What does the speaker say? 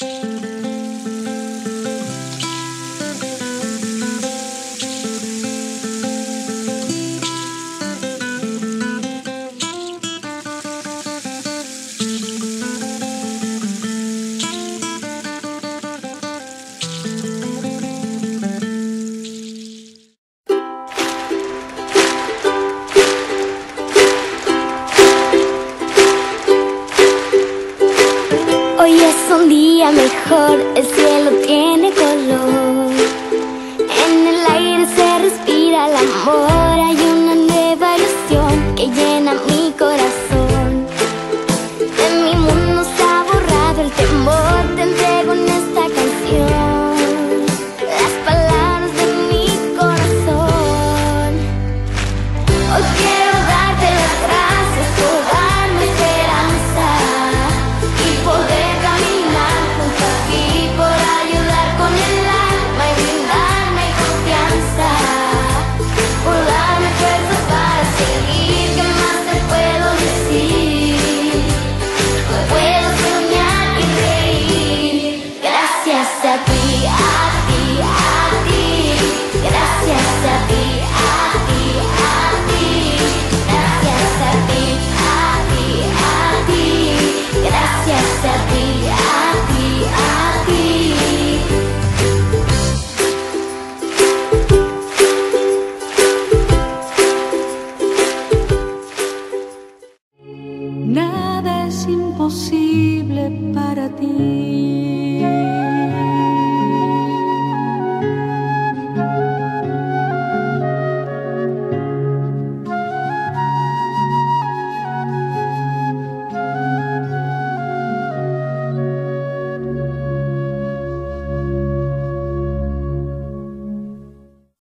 Música Hoy es un día mejor, el cielo tiene color. En el aire se respira el amor, hay una nueva ilusión que llena mi corazón. es imposible para ti.